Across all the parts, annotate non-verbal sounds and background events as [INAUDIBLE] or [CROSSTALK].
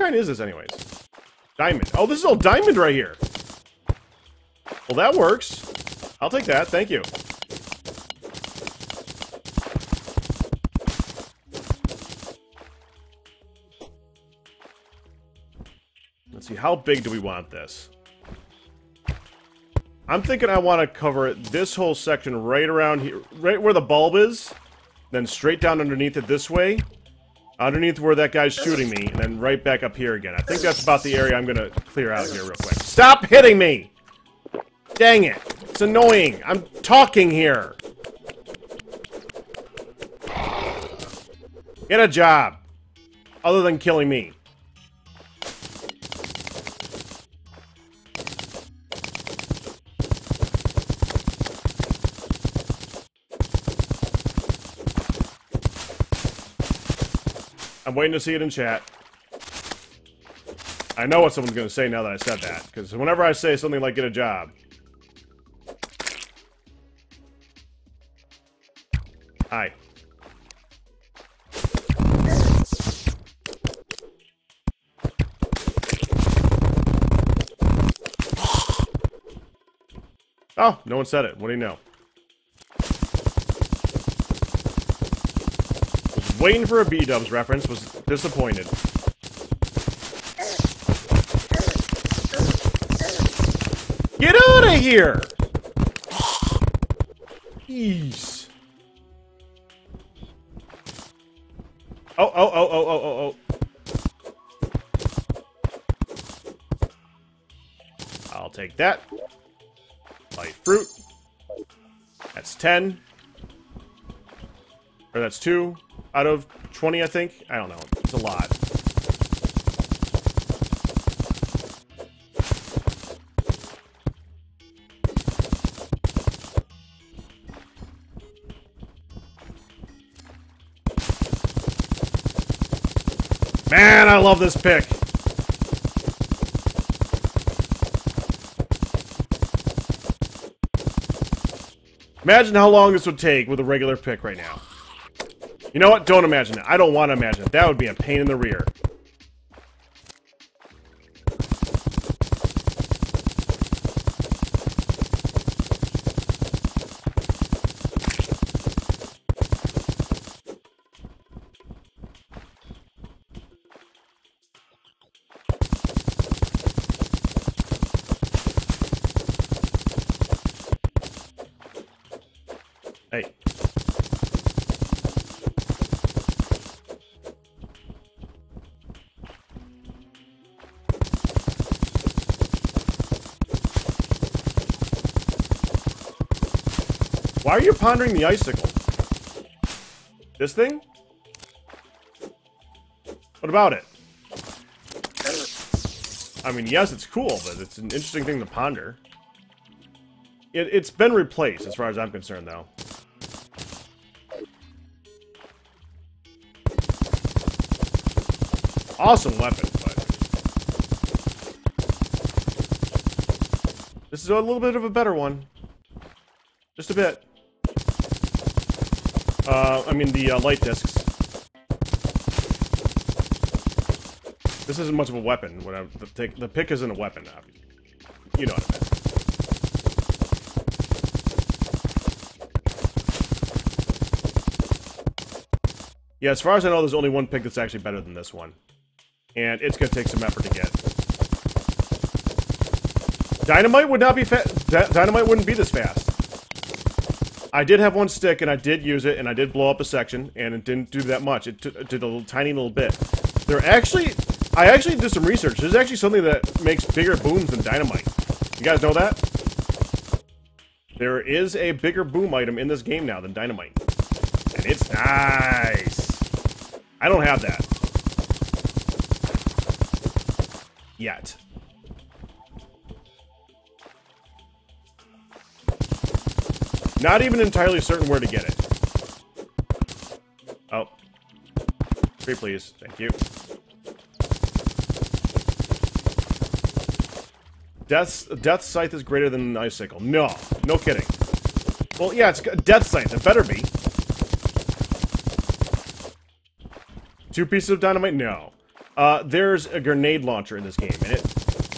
kind is this anyways? Diamond. Oh, this is all diamond right here. Well, that works. I'll take that. Thank you. Let's see, how big do we want this? I'm thinking I want to cover this whole section right around here, right where the bulb is, then straight down underneath it this way, underneath where that guy's shooting me, and then right back up here again. I think that's about the area I'm to clear out here real quick. Stop hitting me! Dang it. It's annoying. I'm talking here. Get a job. Other than killing me. I'm waiting to see it in chat. I know what someone's going to say now that I said that, because whenever I say something like get a job... Hi. Oh, no one said it. What do you know? Waiting for a B-dubs reference, was disappointed. Get out of here! Jeez. Oh, oh, oh, oh, oh, oh, oh. I'll take that. Life fruit. That's 10. Or that's 2 out of 20, I think. I don't know. It's a lot. Man, I love this pick. Imagine how long this would take with a regular pick right now. You know what? Don't imagine it. I don't want to imagine it. That would be a pain in the rear. Why are you pondering the icicle? This thing? What about it? I mean, yes, it's cool, but it's an interesting thing to ponder. It, it's been replaced, as far as I'm concerned, though. Awesome weapon, but... This is a little bit of a better one. Just a bit. Uh, I mean the uh, light discs. This isn't much of a weapon. What I, the, the pick isn't a weapon, obviously. You know what I mean. Yeah, as far as I know, there's only one pick that's actually better than this one. And it's going to take some effort to get. Dynamite would not be fast. Dynamite wouldn't be this fast. I did have one stick, and I did use it, and I did blow up a section, and it didn't do that much. It, it did a little, tiny little bit. There actually... I actually did some research. There's actually something that makes bigger booms than dynamite. You guys know that? There is a bigger boom item in this game now than dynamite. And it's nice. I don't have that. Yet. Not even entirely certain where to get it. Oh. Free, please. Thank you. Death's, Death Scythe is greater than an Icicle. No. No kidding. Well, yeah, it's Death Scythe. It better be. Two pieces of dynamite? No. Uh, there's a grenade launcher in this game, and it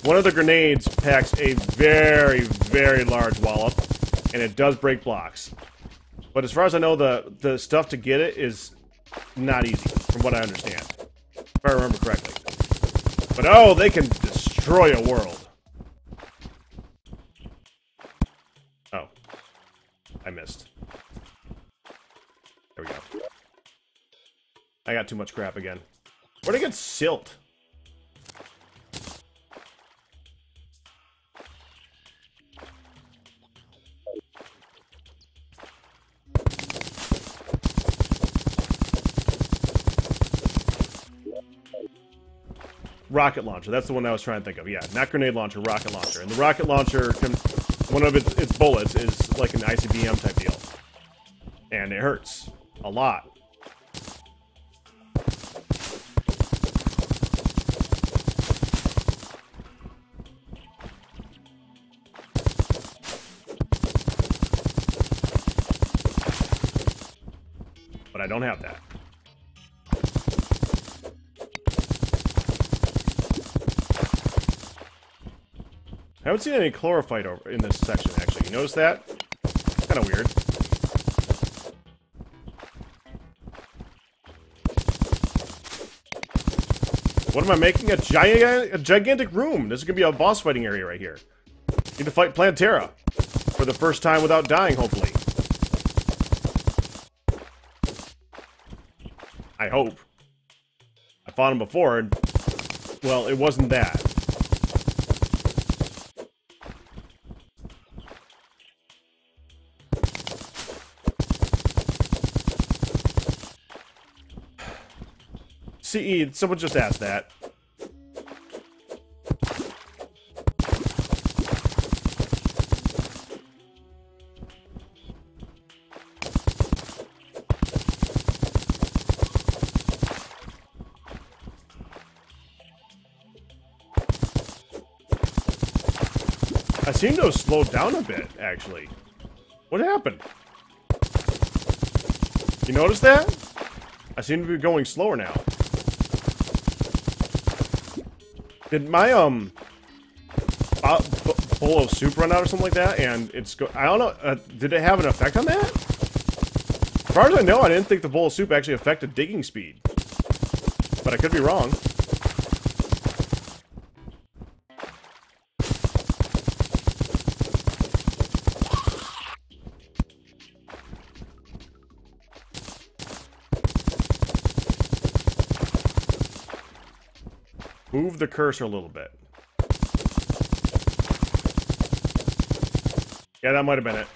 one of the grenades packs a very, very large wallop, and it does break blocks. But as far as I know, the the stuff to get it is not easy, from what I understand, if I remember correctly. But oh, they can destroy a world. Oh, I missed. There we go. I got too much crap again. Where'd I get silt? Rocket launcher. That's the one I was trying to think of. Yeah, not grenade launcher, rocket launcher. And the rocket launcher, can, one of its, its bullets is like an ICBM type deal. And it hurts. A lot. But I don't have that. I haven't seen any chlorophyte over in this section, actually. You notice that? Kind of weird. What am I making? A giant, a gigantic room. This is gonna be a boss fighting area right here. Need to fight Plantera for the first time without dying, hopefully. I hope. I fought him before, and well, it wasn't that. CE, someone just asked that. I seem to have slowed down a bit, actually. What happened? You notice that? I seem to be going slower now. Did my, um, bowl of soup run out or something like that? And it's go- I don't know, uh, did it have an effect on that? As far as I know, I didn't think the bowl of soup actually affected digging speed. But I could be wrong. The cursor a little bit. Yeah, that might have been it.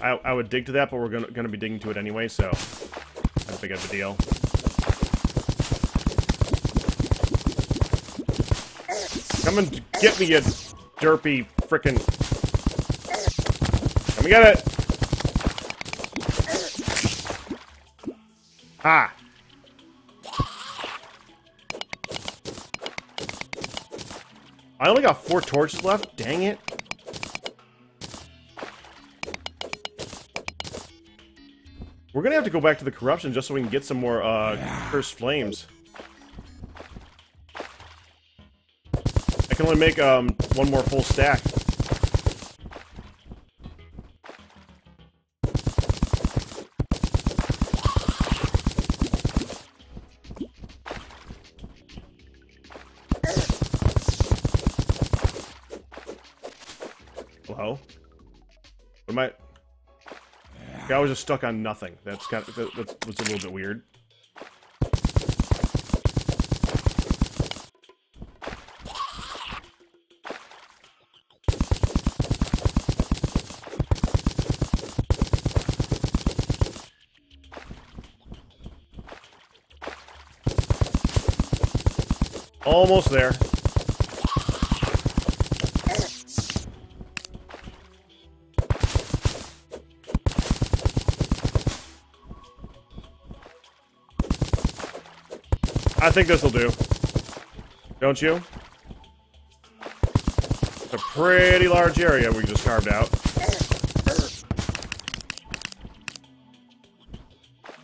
I, I would dig to that, but we're gonna, gonna be digging to it anyway, so... Not big of a deal. Come and get me, you derpy frickin'... Come and get it! Ha! I only got four torches left? Dang it. We're gonna have to go back to the corruption just so we can get some more, uh, cursed flames. Can only make um one more full stack. Hello? What am I? I was just stuck on nothing. That's kind of, that's, that's a little bit weird. Almost there. I think this will do. Don't you? It's a pretty large area we just carved out.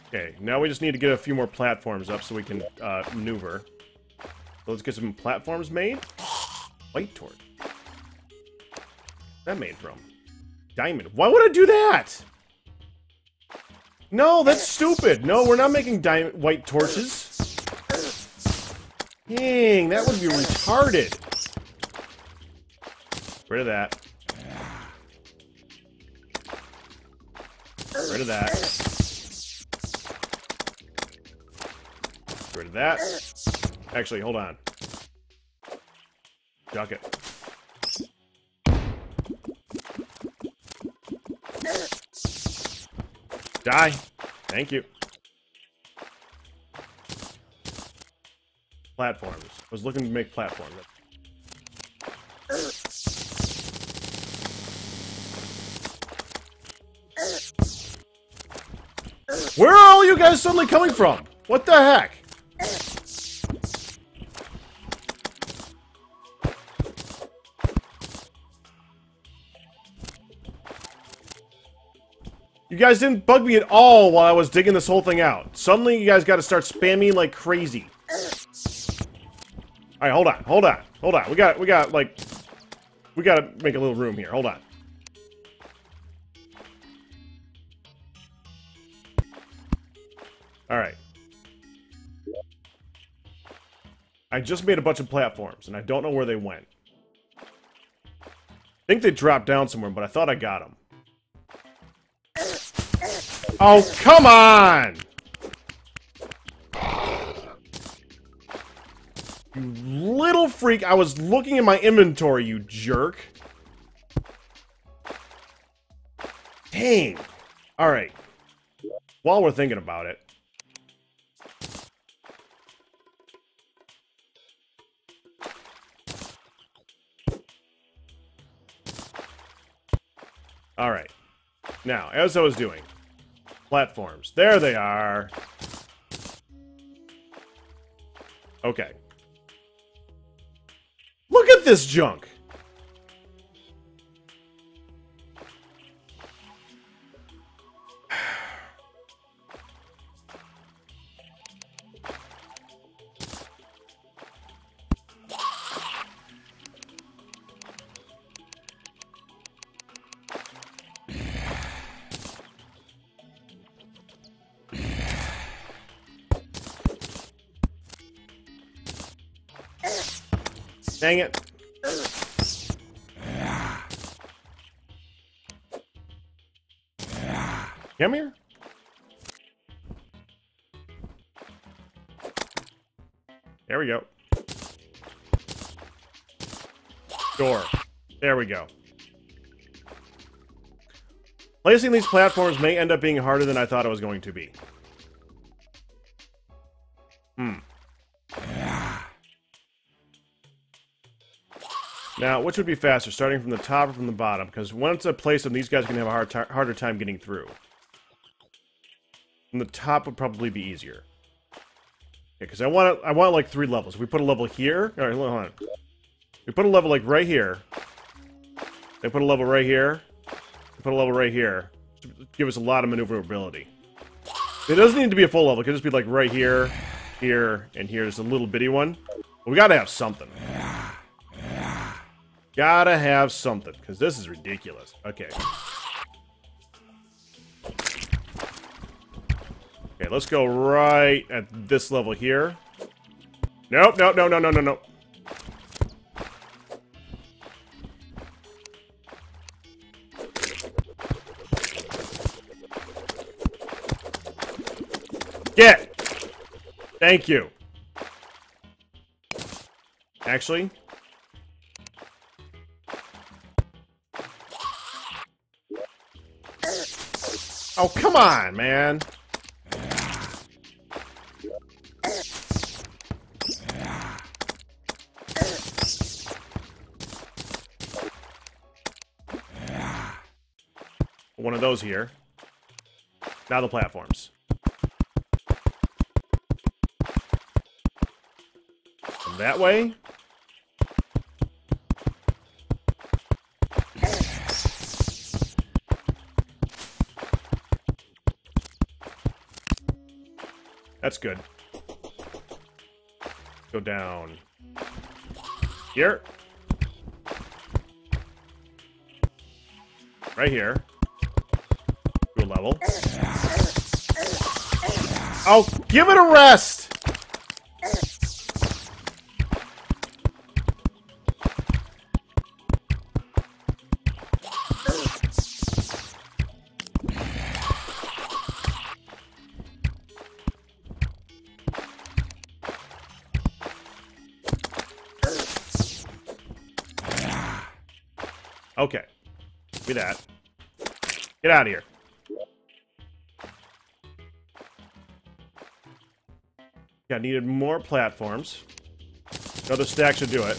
Okay, now we just need to get a few more platforms up so we can uh, maneuver. Let's get some platforms made. White torch. That made from? Diamond. Why would I do that? No, that's stupid. No, we're not making diamond white torches. Dang, that would be retarded. Rid of that. Rid of that. Rid of that. Actually, hold on. Duck it. Die. Thank you. Platforms. I was looking to make platforms. Where are all you guys suddenly coming from? What the heck? You guys didn't bug me at all while I was digging this whole thing out. Suddenly you guys got to start spamming like crazy. All right, hold on, hold on, hold on. We got, we got like, we got to make a little room here. Hold on. All right. I just made a bunch of platforms, and I don't know where they went. I think they dropped down somewhere, but I thought I got them. Oh, come on! You little freak. I was looking at my inventory, you jerk. Dang. Alright. While we're thinking about it. Alright. Now, as I was doing, platforms. There they are. Okay. Look at this junk. Dang it. Come here. There we go. Door. There we go. Placing these platforms may end up being harder than I thought it was going to be. Now, which would be faster, starting from the top or from the bottom? Because once I place them, these guys are going to have a hard harder time getting through. From the top would probably be easier. Because I want I want like three levels. If we put a level here, all right, hold on. We put a level like right here. They put a level right here. We put a level right here. Give us a lot of maneuverability. It doesn't need to be a full level. It could just be like right here, here, and here. here's a little bitty one. But we gotta have something. Gotta have something, because this is ridiculous. Okay. Okay, let's go right at this level here. Nope, nope, no, no, no, no, no. Get! Thank you. Actually, Oh, come on, man. One of those here. Now the platforms. that way. That's good. Go down. Here. Right here. Do a level. Oh, give it a rest! That. Get out of here. Yeah, needed more platforms. Another stack should do it.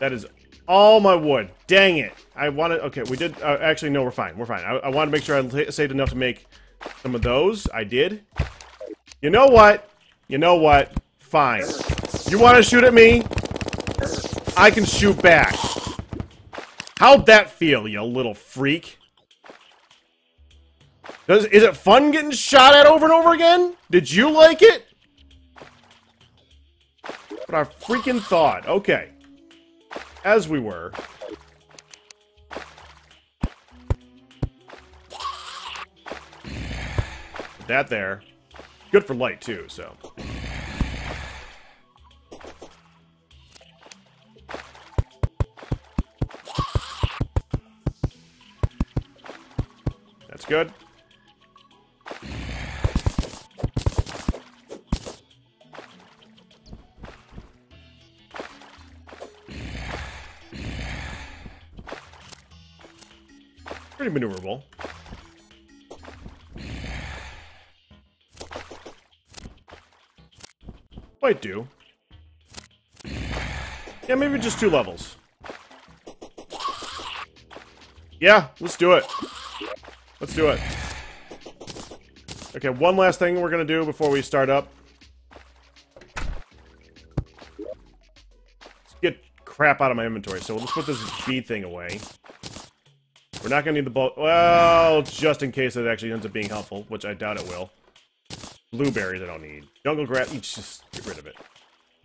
That is all my wood. Dang it. I wanted... Okay, we did... Uh, actually, no, we're fine. We're fine. I, I wanted to make sure I saved enough to make some of those. I did. You know what? You know what? Fine. You want to shoot at me? I can shoot back. How'd that feel, you little freak? Does, is it fun getting shot at over and over again? Did you like it? But I freaking thought. Okay. As we were. That there. Good for light, too, so... good. Pretty maneuverable. Might do. Yeah, maybe just two levels. Yeah, let's do it. Let's do it. Okay, one last thing we're gonna do before we start up. Let's get crap out of my inventory. So let's put this bead thing away. We're not gonna need the bolt. Well, just in case it actually ends up being helpful, which I doubt it will. Blueberries I don't need. Jungle grass, just get rid of it.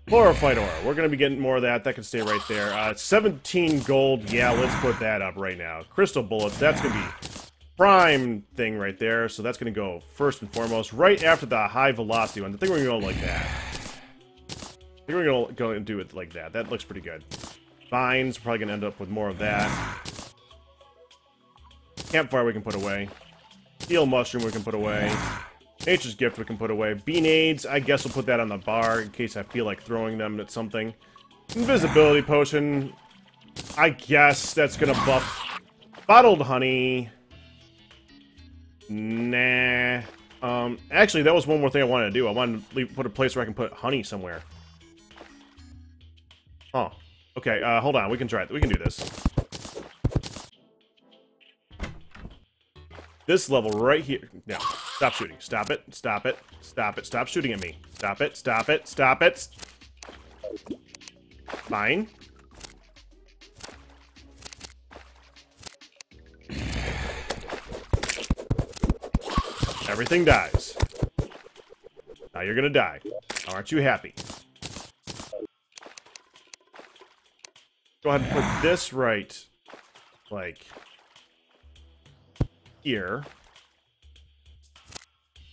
Chlorophyte ore. We're to be getting more of that. That can stay right there. Uh, 17 gold. Yeah, let's put that up right now. Crystal bullets. That's to be prime thing right there. So that's going to go first and foremost right after the high velocity one. I think we're going to go like that. I think we're going to go and do it like that. That looks pretty good. Vines. Probably going to end up with more of that. Campfire we can put away. Steel mushroom we can put away. Nature's Gift we can put away. Beenades, I guess we'll put that on the bar in case I feel like throwing them at something. Invisibility Potion, I guess that's gonna buff. Bottled Honey, nah. Um, actually, that was one more thing I wanted to do. I wanted to leave, put a place where I can put honey somewhere. Oh, okay, uh, hold on, we can try it. We can do this. This level right here. No. Stop shooting. Stop it. Stop it. Stop it. Stop shooting at me. Stop it. Stop it. Stop it. Fine. Everything dies. Now you're gonna die. Aren't you happy? Go ahead and put this right, like, here.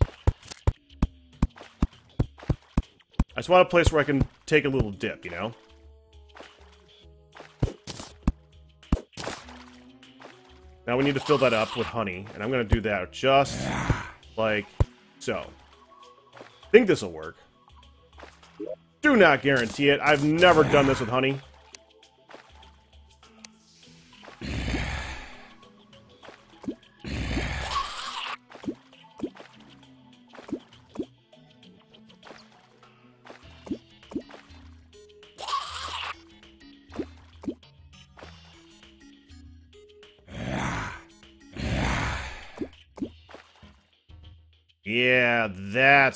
I just want a place where I can take a little dip, you know? Now we need to fill that up with honey, and I'm going to do that just like so. think this will work. Do not guarantee it. I've never done this with honey.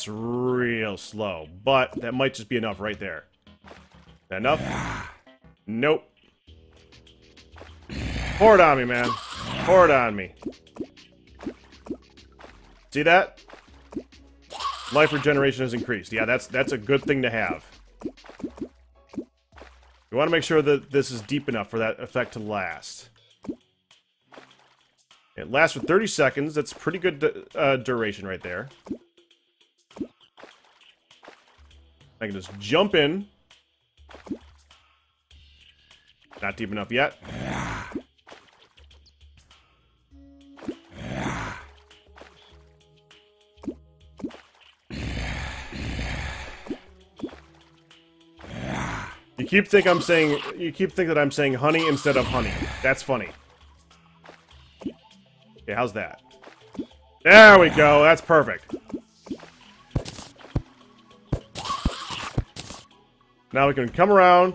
Real slow. But that might just be enough right there. Enough? Nope. Pour it on me, man. Pour it on me. See that? Life regeneration has increased. Yeah, that's that's a good thing to have. We want to make sure that this is deep enough for that effect to last. It lasts for 30 seconds. That's pretty good uh, duration right there. I can just jump in. Not deep enough yet. You keep think I'm saying you keep think that I'm saying honey instead of honey. That's funny. Okay, how's that? There we go. That's perfect. Now we can come around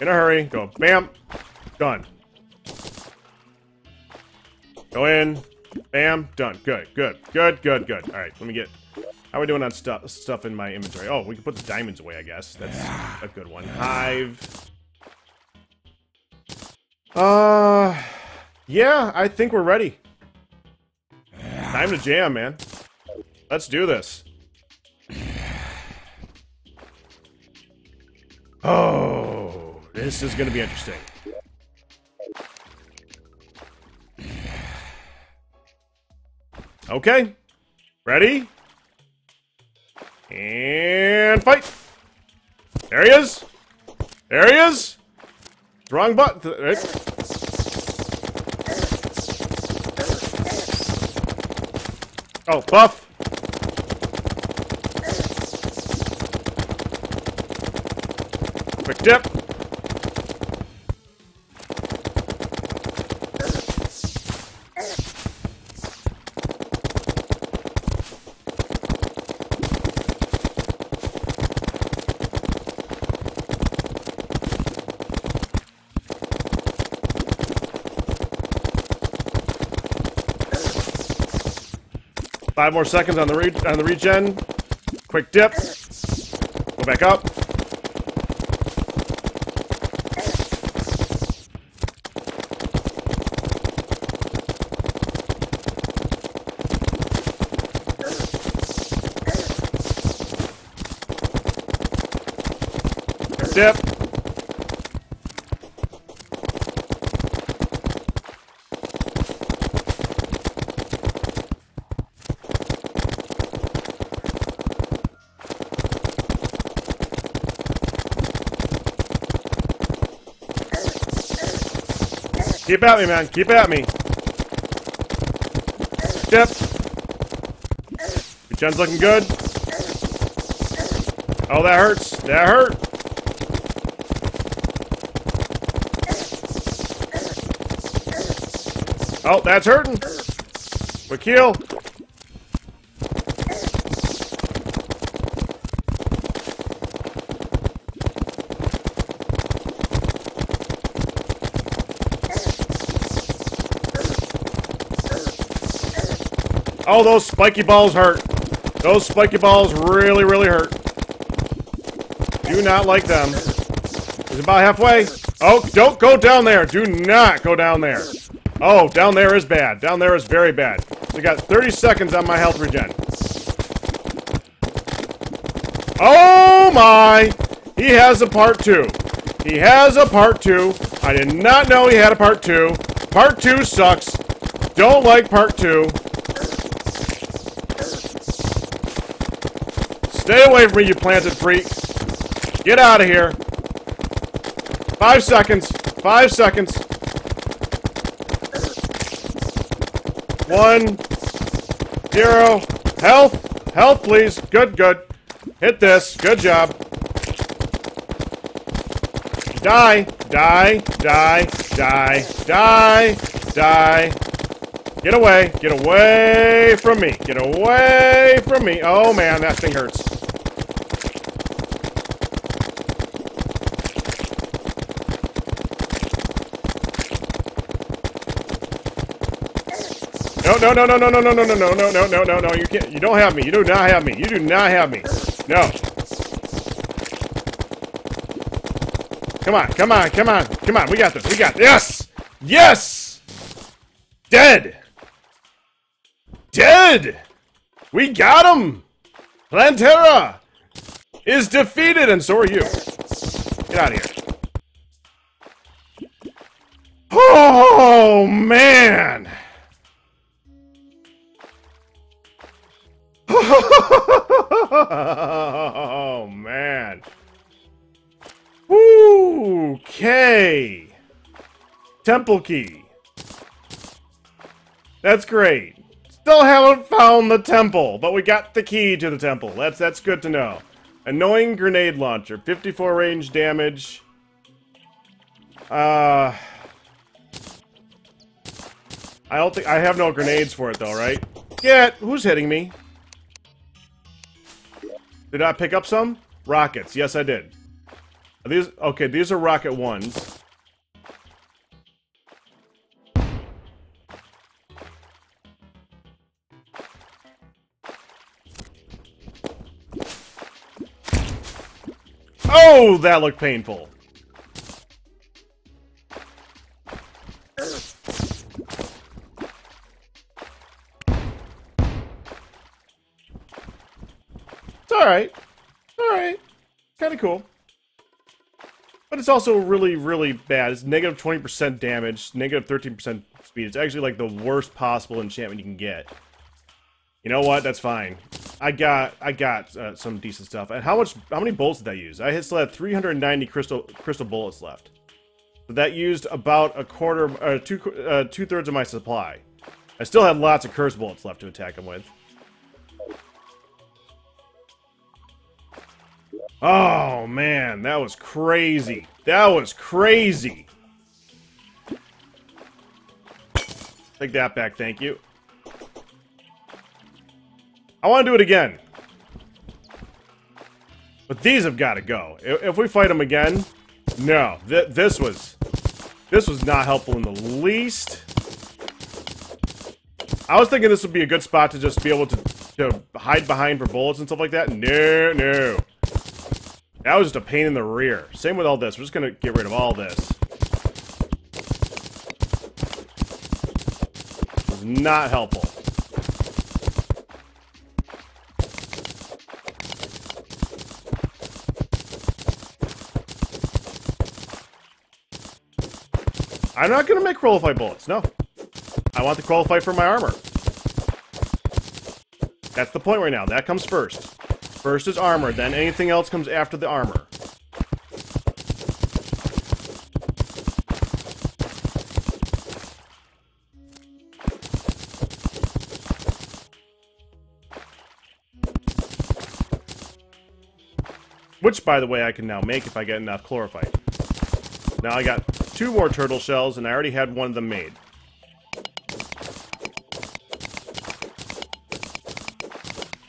in a hurry. Go bam, done. Go in, bam, done. Good, good, good, good, good. All right, let me get how are we doing on stuff stuff in my inventory? Oh, we can put the diamonds away, I guess. That's a good one. Hive. Uh, yeah, I think we're ready. Time to jam, man. Let's do this. Oh, this is going to be interesting. Okay. Ready? And fight! There he is! There he is! Wrong button. Right. Oh, buff! Quick dip! Five more seconds on the re on the regen. Quick dip. Go back up. Dip. Keep at me, man. Keep at me. Yep. Your chin's looking good. Oh, that hurts. That hurt. Oh, that's hurting. Quick Oh, those spiky balls hurt. Those spiky balls really, really hurt. Do not like them. Is about halfway? Oh, don't go down there. Do not go down there. Oh, down there is bad. Down there is very bad. We got 30 seconds on my health regen. Oh my! He has a part two. He has a part two. I did not know he had a part two. Part two sucks. Don't like part two. Stay away from me, you planted freak. Get out of here. Five seconds. Five seconds. One. Zero. Health. Health, please. Good, good. Hit this. Good job. Die. Die. Die. Die. Die. Die. Get away. Get away from me. Get away from me. Oh, man, that thing hurts. No, no, no, no, no, no, no, no, no, no, no, no, no, no, you can't, you don't have me, you do not have me, you do not have me, no. Come on, come on, come on, come on, we got this, we got this, yes, yes, dead, dead, we got him, Plantera is defeated, and so are you. Get out of here. Oh, man! [LAUGHS] oh, man. Okay. Temple key. That's great. Still haven't found the temple, but we got the key to the temple. That's that's good to know. Annoying grenade launcher, 54 range damage. Uh I don't think I have no grenades for it though, right? Get who's hitting me? Did I pick up some? Rockets. Yes, I did. Are these okay, these are rocket ones. Oh, that looked painful. Alright. Alright. Kinda cool. But it's also really, really bad. It's negative 20% damage, negative 13% speed. It's actually like the worst possible enchantment you can get. You know what? That's fine. I got I got uh, some decent stuff. And how much? How many bolts did I use? I still had 390 crystal crystal bullets left. That used about a quarter, uh, two uh, two thirds of my supply. I still had lots of curse bullets left to attack him with. Oh man, that was crazy. That was crazy. Take that back, thank you. I want to do it again. But these have got to go. If we fight them again, no. Th this was... This was not helpful in the least. I was thinking this would be a good spot to just be able to, to hide behind for bullets and stuff like that. No, no. That was just a pain in the rear. Same with all this. We're just going to get rid of all this. This not helpful. I'm not going to make chlorophyte bullets, no. I want the chlorophyte for my armor. That's the point right now. That comes first. First is armor, then anything else comes after the armor. Which, by the way, I can now make if I get enough chlorophyte. Now I got two more turtle shells, and I already had one of them made.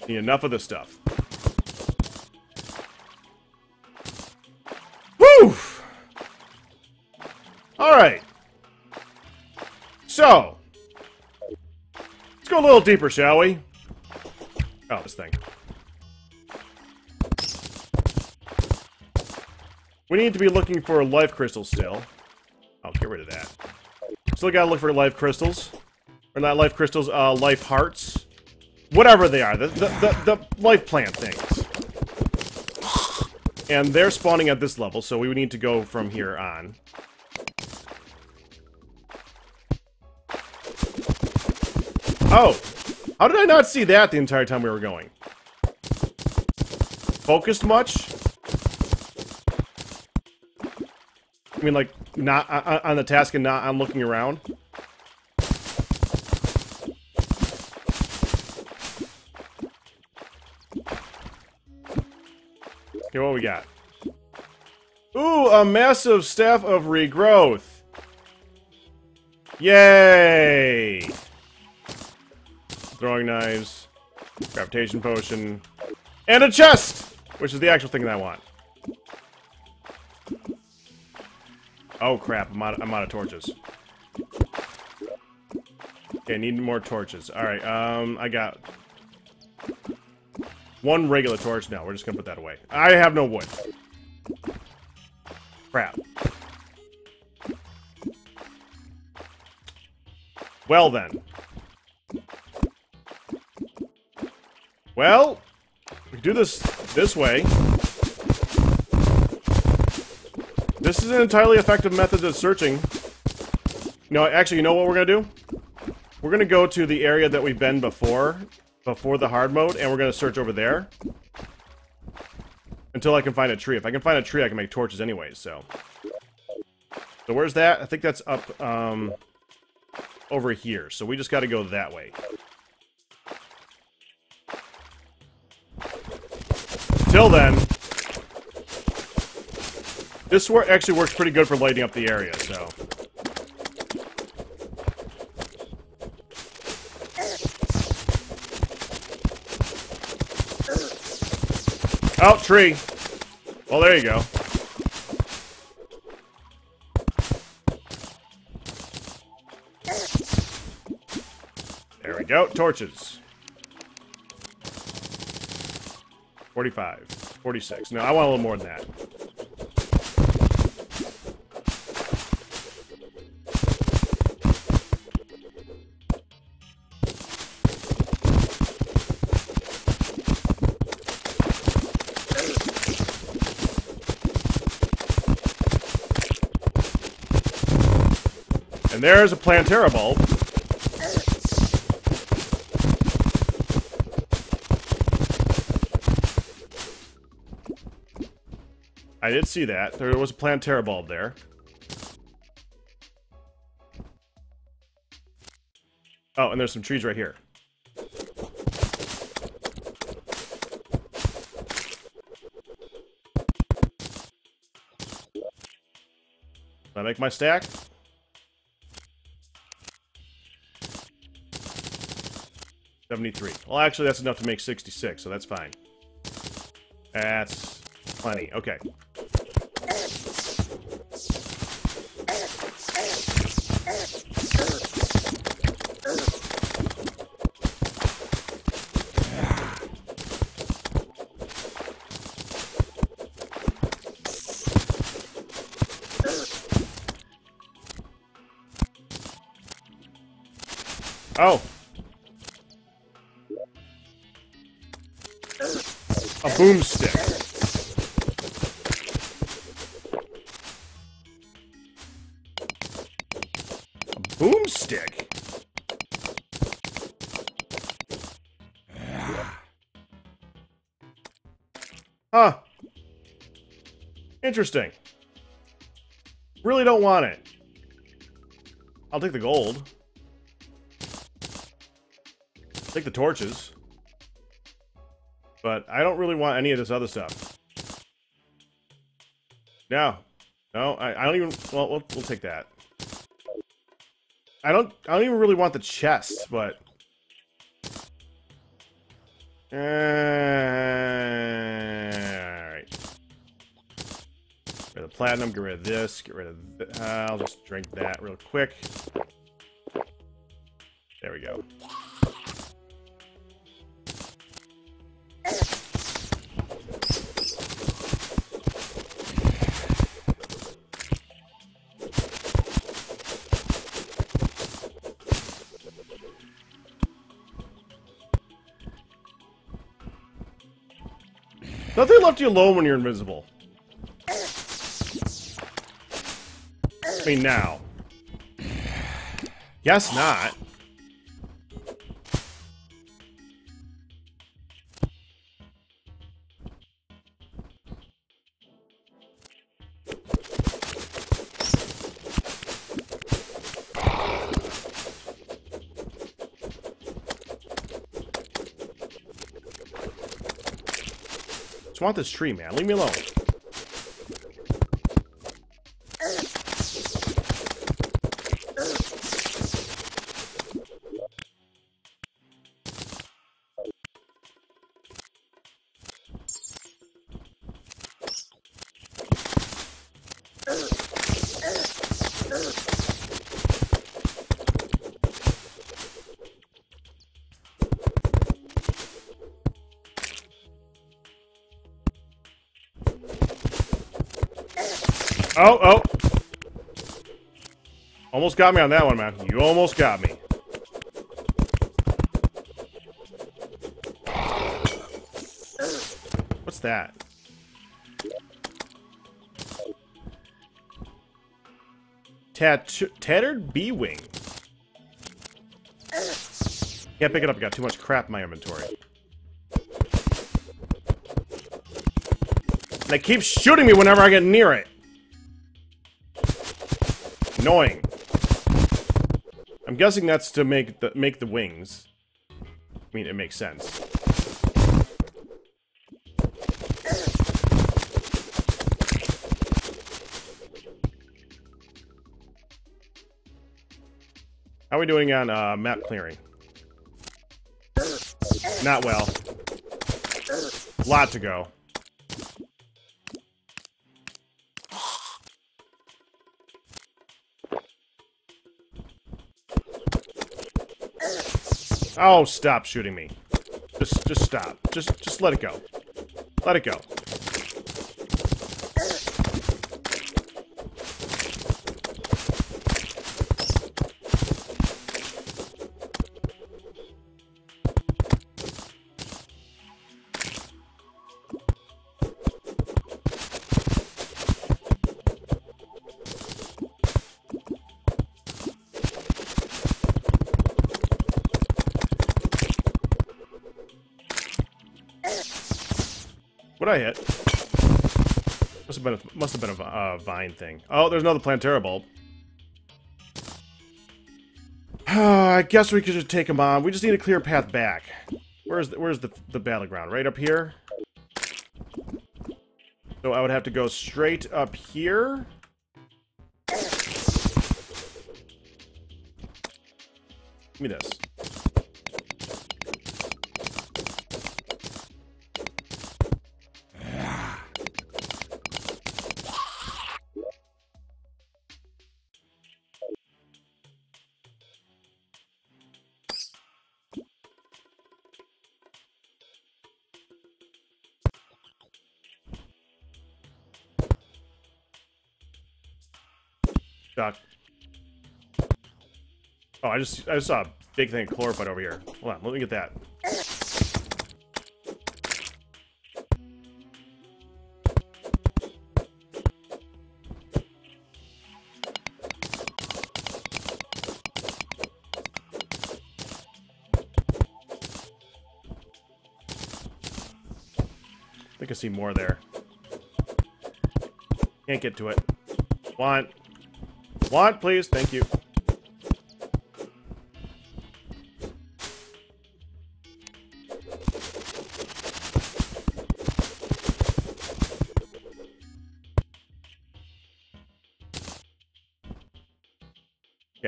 Need enough of this stuff. Alright. So. Let's go a little deeper, shall we? Oh, this thing. We need to be looking for life crystals still. I'll get rid of that. Still gotta look for life crystals. Or not life crystals, uh, life hearts. Whatever they are. The, the, the, the life plant things. And they're spawning at this level, so we need to go from here on. Oh! How did I not see that the entire time we were going? Focused much? I mean, like, not uh, uh, on the task and not on looking around? Okay, what we got? Ooh, a massive staff of regrowth. Yay! Throwing knives, gravitation potion, and a chest! Which is the actual thing that I want. Oh crap, I'm out, I'm out of torches. Okay, need more torches. Alright, um, I got... One regular torch. No, we're just gonna put that away. I have no wood. Crap. Well then. Well, we do this this way. This is an entirely effective method of searching. No, actually, you know what we're gonna do? We're gonna go to the area that we've been before, before the hard mode, and we're gonna search over there. Until I can find a tree. If I can find a tree, I can make torches anyways, so. So where's that? I think that's up, um, over here. So we just gotta go that way. Till then, this wor actually works pretty good for lighting up the area, so. Oh, tree. Well, there you go. There we go. Torches. 45. 46. No, I want a little more than that. And there's a Plantera bulb. I did see that. There was a Plantera bulb there. Oh, and there's some trees right here. I make my stack? Seventy-three. Well, actually, that's enough to make sixty-six, so that's fine. That's plenty. Okay. Oh. A boomstick. Boomstick? Huh. Interesting. Really don't want it. I'll take the gold. Take the torches. But I don't really want any of this other stuff. No. No, I, I don't even... Well, well, we'll take that. I don't... I don't even really want the chest, but... Uh, Alright. Get rid of the platinum, get rid of this, get rid of... Uh, I'll just drink that real quick. There we go. You alone when you're invisible. I mean, now. Guess not. Want this tree, man. Leave me alone. Almost got me on that one, man. You almost got me. What's that? Tat tattered bee-wing. Can't pick it up, I got too much crap in my inventory. And it keeps shooting me whenever I get near it. Annoying. Guessing that's to make the make the wings. I mean, it makes sense. How are we doing on uh, map clearing? Not well. Lot to go. Oh, stop shooting me. Just, just stop. Just, just let it go. Let it go. I hit? Must have been a, must have been a uh, vine thing. Oh, there's another Plantera bulb. [SIGHS] I guess we could just take him on. We just need a clear path back. Where's the, where's the the battleground? Right up here. So I would have to go straight up here. Give me this. I just I just saw a big thing of chlorophyte over here. Hold on, let me get that. I think I see more there. Can't get to it. Want. Want, please. Thank you.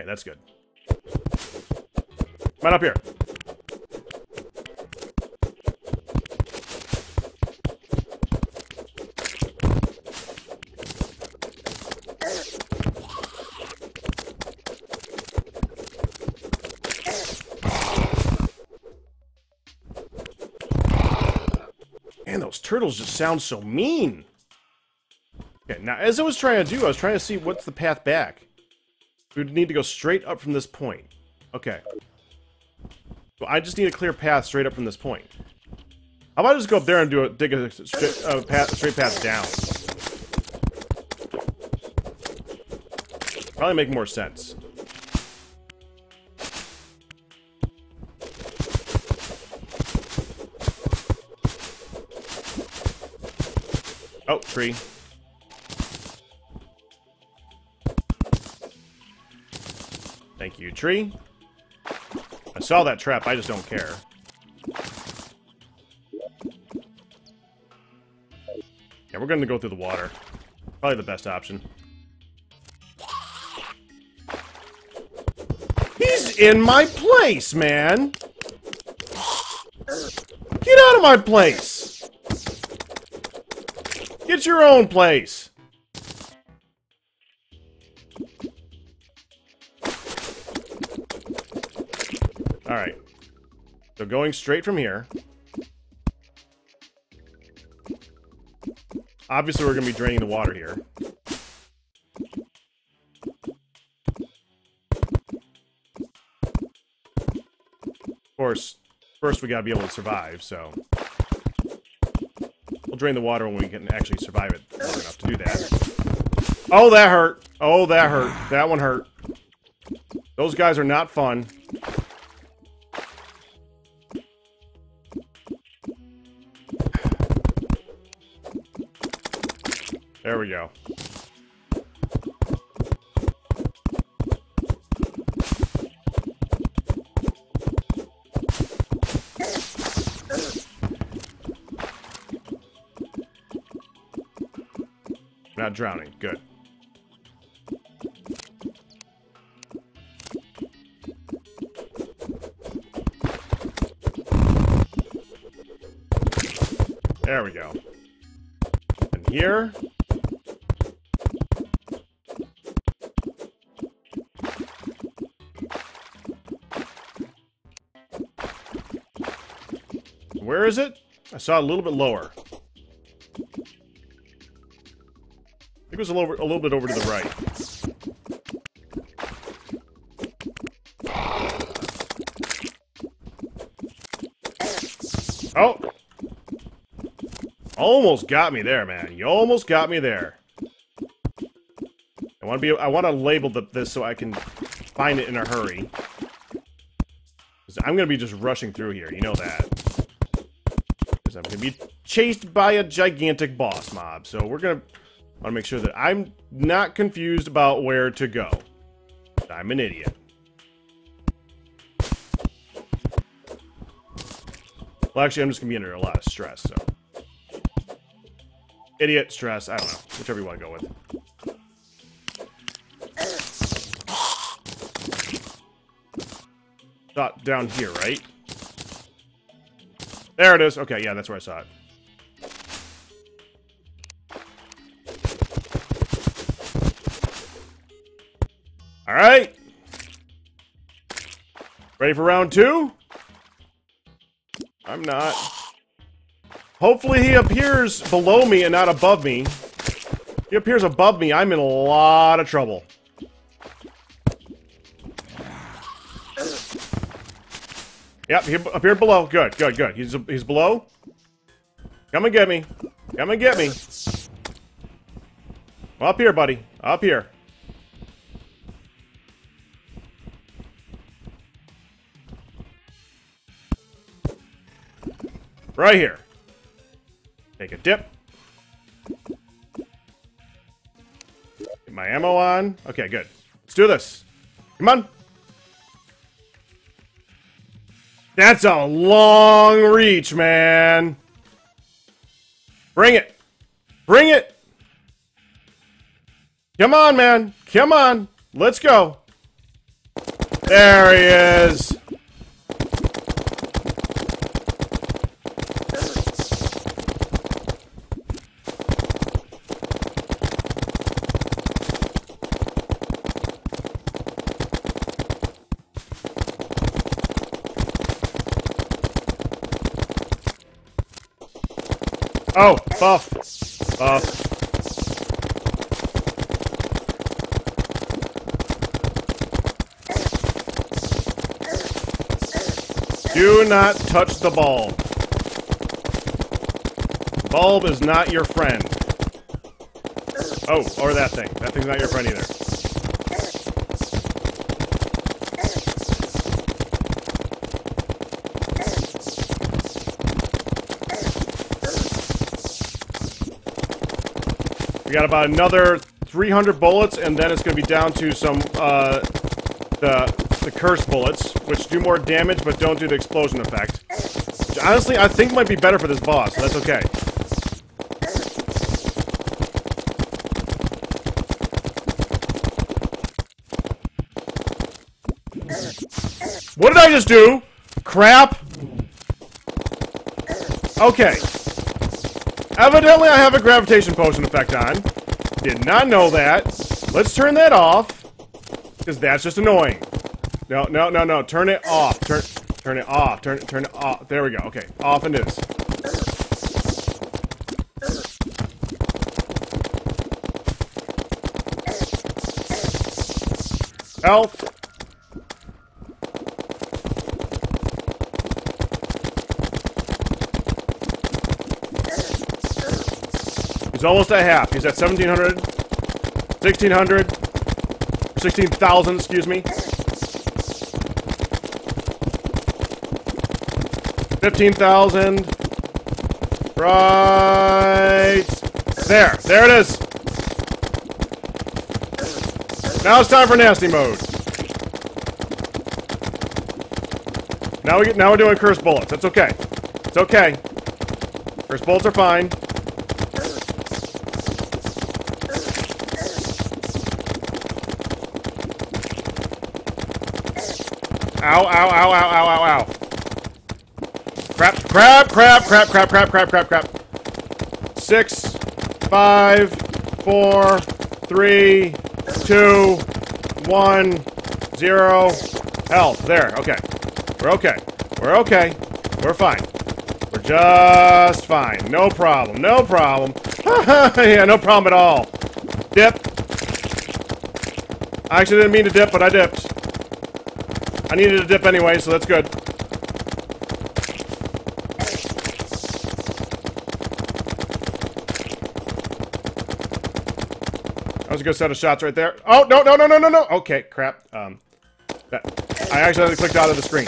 Okay, that's good. Right up here. Man, those turtles just sound so mean. Okay, now as I was trying to do, I was trying to see what's the path back. We would need to go straight up from this point. Okay. So I just need a clear path straight up from this point. How about I just go up there and do a dig a path, straight path down? Probably make more sense. Oh, tree. Tree. I saw that trap, I just don't care. Yeah, we're gonna go through the water. Probably the best option. He's in my place, man! Get out of my place! Get your own place! So going straight from here. Obviously, we're going to be draining the water here. Of course, first we got to be able to survive, so... We'll drain the water when we can actually survive it long enough to do that. Oh, that hurt. Oh, that hurt. That one hurt. Those guys are not fun. Not drowning. Good. There we go. And here... Where is it? I saw it a little bit lower. it was a little, a little bit over to the right. Oh! Almost got me there, man. You almost got me there. I want to be. I want to label the, this so I can find it in a hurry. I'm gonna be just rushing through here. You know that. Because I'm gonna be chased by a gigantic boss mob. So we're gonna want to make sure that I'm not confused about where to go. I'm an idiot. Well, actually, I'm just gonna be under a lot of stress, so. Idiot, stress, I don't know. Whichever you want to go with. Thought down here, right? There it is. Okay, yeah, that's where I saw it. Ready for round two? I'm not. Hopefully he appears below me and not above me. If he appears above me, I'm in a lot of trouble. Yep, he appeared below. Good, good, good. He's he's below. Come and get me. Come and get me. Up here, buddy. Up here. Right here. Take a dip. Get my ammo on. Okay, good. Let's do this. Come on. That's a long reach, man. Bring it. Bring it. Come on, man. Come on. Let's go. There he is. Oh, buff. Buff. Do not touch the bulb. Bulb is not your friend. Oh, or that thing. That thing's not your friend either. We got about another 300 bullets, and then it's going to be down to some, uh, the, the curse bullets, which do more damage, but don't do the explosion effect. Honestly, I think might be better for this boss, so that's okay. What did I just do? Crap. Okay. Evidently, I have a gravitation potion effect on. Did not know that. Let's turn that off. Because that's just annoying. No, no, no, no. Turn it off. Turn turn it off. Turn turn it off. There we go. Okay. Off and is. Health. He's almost at half. He's at 1,700, 1,600, 16,000, excuse me. 15,000. Right there. There it is. Now it's time for nasty mode. Now we get, now we're doing cursed bullets. That's okay. It's okay. Cursed bullets are fine. Ow, ow, ow, ow, ow, ow, ow. Crap, crap, crap, crap, crap, crap, crap, crap, crap. Six, five, four, three, two, one, zero. Health. There. Okay. We're okay. We're okay. We're fine. We're just fine. No problem. No problem. [LAUGHS] yeah, no problem at all. Dip. I actually didn't mean to dip, but I dipped. I needed a dip anyway, so that's good. That was a good set of shots right there. Oh, no, no, no, no, no, no. Okay, crap. Um, that, I accidentally clicked out of the screen.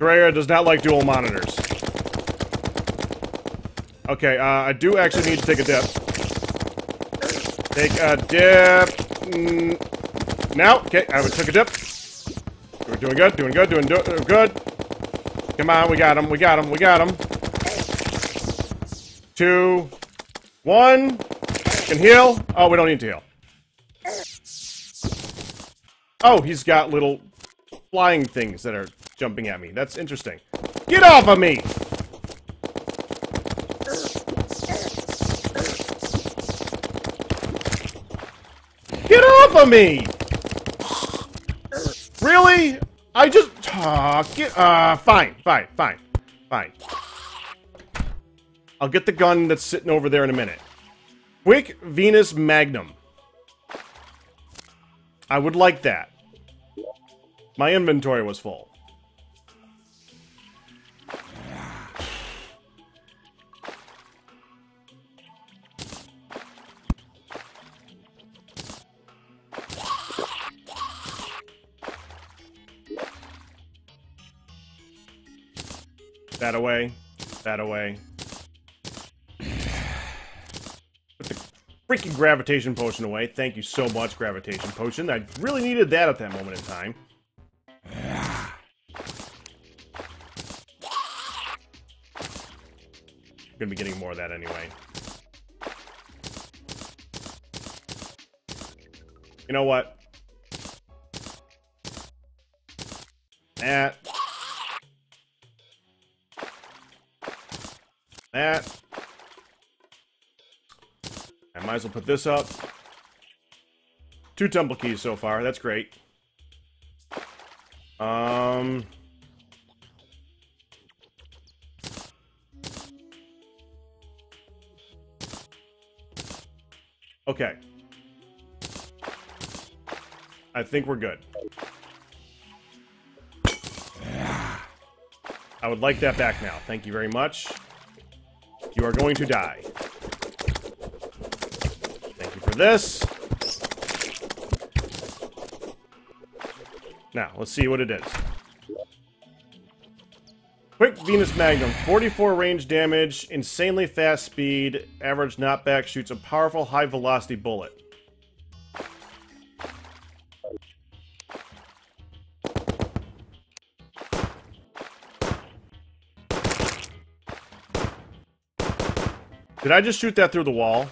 Terraria does not like dual monitors. Okay, uh, I do actually need to take a dip. Take a dip. Mm, now, okay, I took a dip. We're doing good, doing good, doing do good. Come on, we got him, we got him, we got him. Two, one. Can heal. Oh, we don't need to heal. Oh, he's got little flying things that are jumping at me. That's interesting. Get off of me! Of me! Really? I just... Get, uh, fine, fine, fine, fine. I'll get the gun that's sitting over there in a minute. Quick Venus Magnum. I would like that. My inventory was full. Away. That away. Put the freaking gravitation potion away. Thank you so much, gravitation potion. I really needed that at that moment in time. gonna be getting more of that anyway. You know what? That. That. I might as well put this up. Two temple keys so far. That's great. Um... Okay. I think we're good. I would like that back now. Thank you very much. You are going to die. Thank you for this. Now, let's see what it is. Quick Venus Magnum, 44 range damage, insanely fast speed, average knockback, shoots a powerful high velocity bullet. Did I just shoot that through the wall?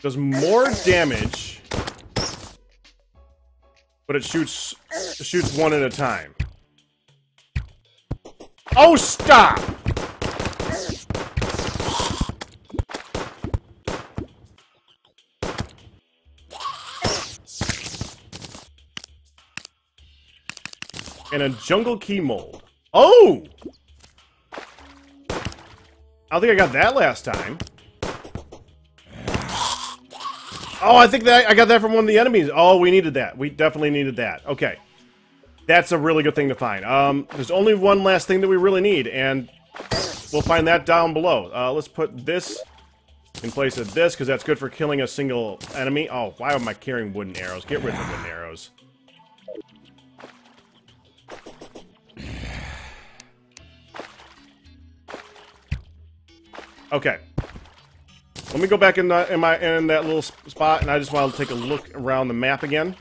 Does more damage, but it shoots shoots one at a time. Oh, stop! And a jungle key mold. Oh! I think I got that last time. Oh, I think that I got that from one of the enemies. Oh, we needed that. We definitely needed that. Okay. That's a really good thing to find. Um, there's only one last thing that we really need, and we'll find that down below. Uh, let's put this in place of this, because that's good for killing a single enemy. Oh, why am I carrying wooden arrows? Get rid of the wooden arrows. Okay. Let me go back in, the, in my in that little spot, and I just want to take a look around the map again.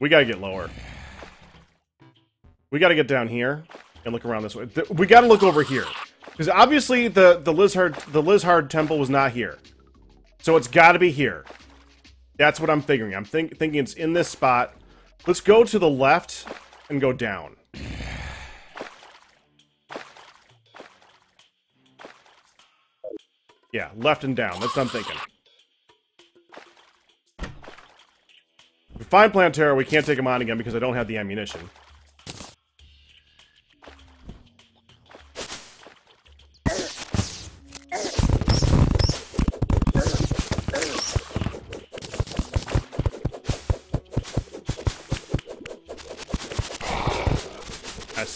We gotta get lower. We gotta get down here and look around this way. We gotta look over here. Because obviously the, the Lizard the Lizard Temple was not here. So it's gotta be here. That's what I'm figuring. I'm think, thinking it's in this spot. Let's go to the left and go down. [SIGHS] Yeah, left and down. That's what I'm thinking. we find Plantera, we can't take him on again because I don't have the ammunition.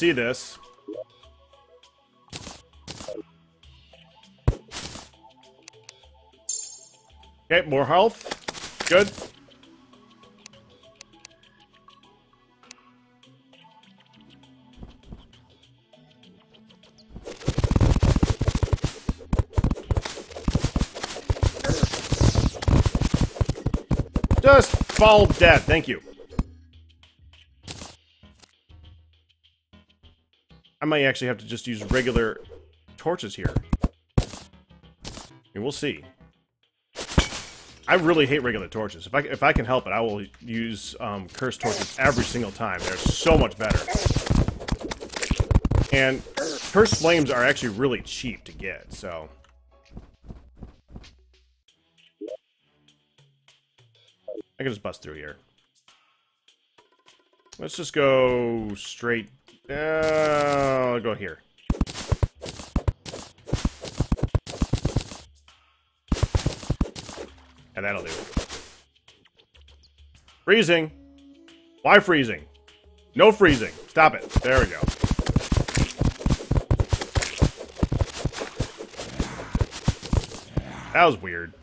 See this. Okay, more health. Good. Just fall dead. Thank you. I might actually have to just use regular torches here. And we'll see. I really hate regular torches. If I, if I can help it, I will use um, cursed torches every single time. They're so much better. And cursed flames are actually really cheap to get, so... I can just bust through here. Let's just go straight... Uh, I'll go here. And that'll do. it. Freezing. Why freezing? No freezing. Stop it. There we go. That was weird.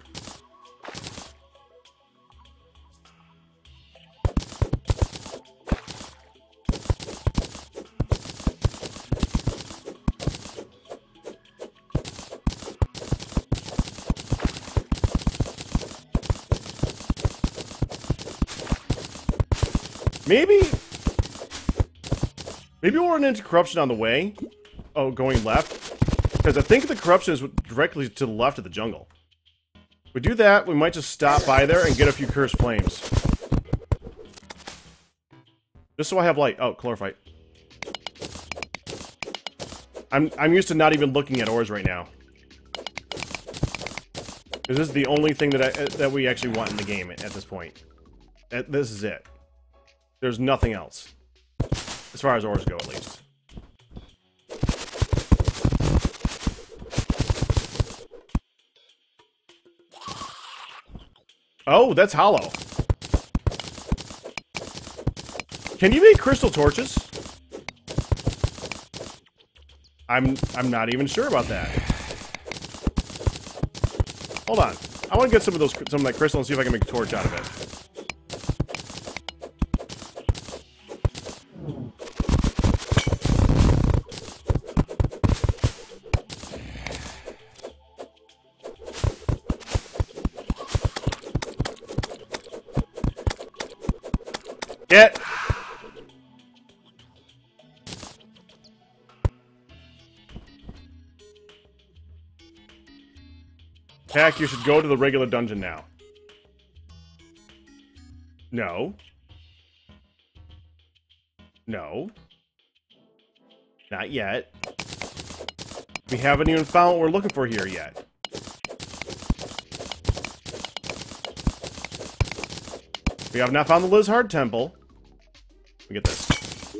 Maybe... Maybe we'll run into corruption on the way. Oh, going left. Because I think the corruption is directly to the left of the jungle. If we do that, we might just stop by there and get a few cursed flames. Just so I have light. Oh, chlorophyte. I'm I'm used to not even looking at ores right now. This is the only thing that I, that we actually want in the game at this point. This is it. There's nothing else. As far as ores go, at least. Oh, that's hollow. Can you make crystal torches? I'm I'm not even sure about that. Hold on. I want to get some of those some of that crystal and see if I can make a torch out of it. Pack, you should go to the regular dungeon now. No. No. Not yet. We haven't even found what we're looking for here yet. We have not found the Lizard Temple We get this.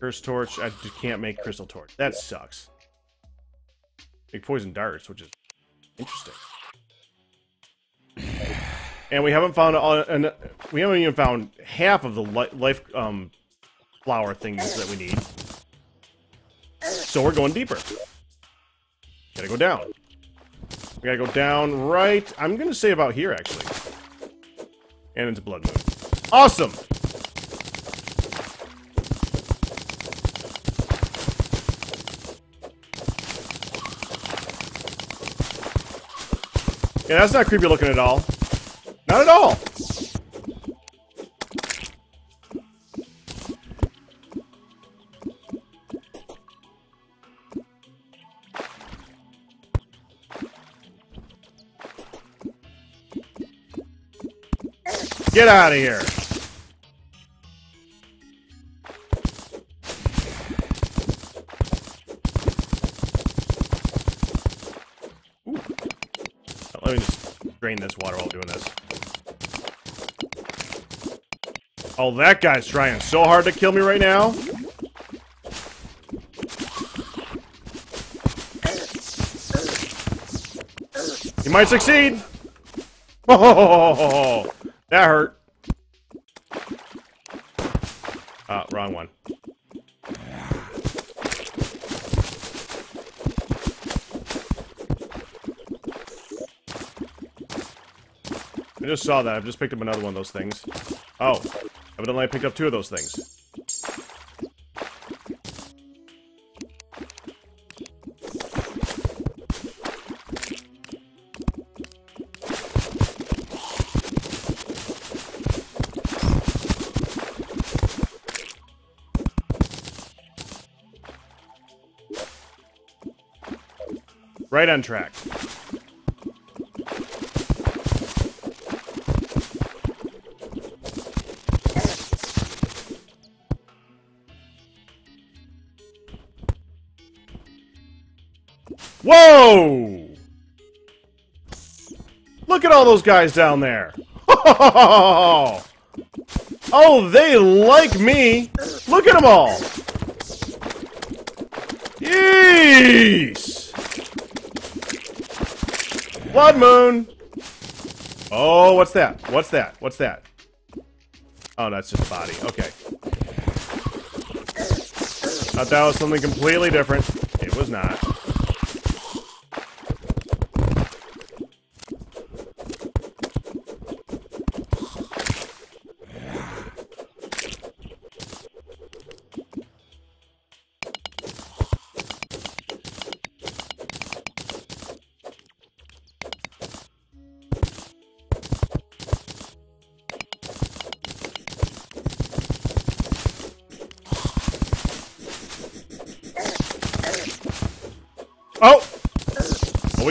Curse torch. I can't make crystal torch. That sucks. make poison darts, which is interesting. And we haven't found all, and we haven't even found half of the li life um, flower things that we need. So we're going deeper. Gotta go down. We gotta go down right. I'm gonna say about here actually, and into Blood Moon. Awesome. Yeah, that's not creepy looking at all. Not at all! Get out of here! Drain this water while doing this. Oh, that guy's trying so hard to kill me right now. He might succeed. Oh, [LAUGHS] that hurt. Uh, wrong one. Just saw that. I've just picked up another one of those things. Oh. Evidently I picked up two of those things. Right on track. Look at all those guys down there. [LAUGHS] Oh, they like me. Look at them all. Yeesh. Blood Moon. Oh, what's that? What's that? What's that? Oh, that's just a body. Okay. Thought that was something completely different. It was not.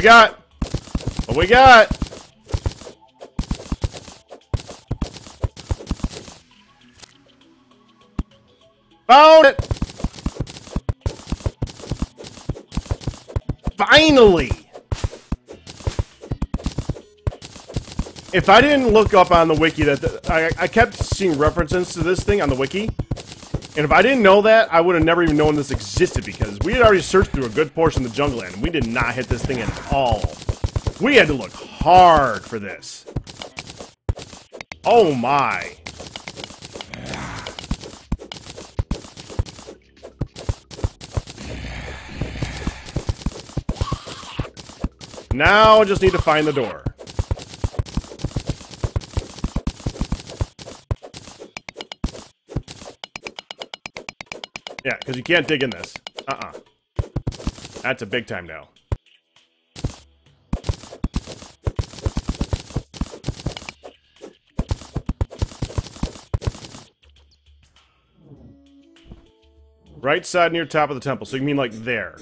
Got? What we got? Found it! Finally! If I didn't look up on the wiki that the, I, I kept seeing references to this thing on the wiki, and if I didn't know that, I would have never even known this existed because we had already searched through a good portion of the jungle and we did not hit this thing at all. We had to look hard for this. Oh my. Now I just need to find the door. Yeah, because you can't dig in this. Uh-uh. That's a big time now. Right side near top of the temple. So you mean like there.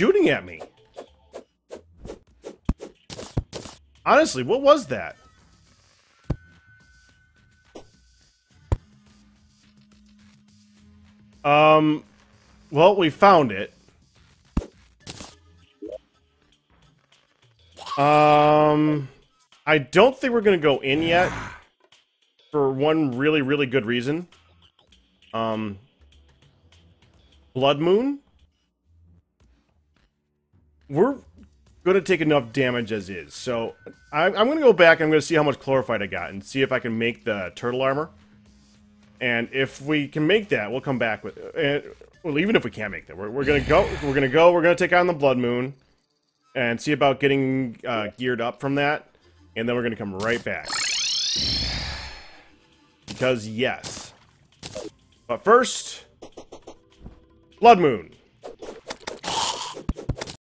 Shooting at me? Honestly, what was that? Um, well, we found it. Um, I don't think we're going to go in yet for one really, really good reason. Um, Blood Moon? We're going to take enough damage as is. So I, I'm going to go back. I'm going to see how much chlorophyte I got and see if I can make the turtle armor. And if we can make that, we'll come back with. Uh, well, even if we can't make that, we're, we're gonna go. We're gonna go. We're gonna take on the Blood Moon, and see about getting uh, geared up from that, and then we're gonna come right back. Because yes. But first, Blood Moon.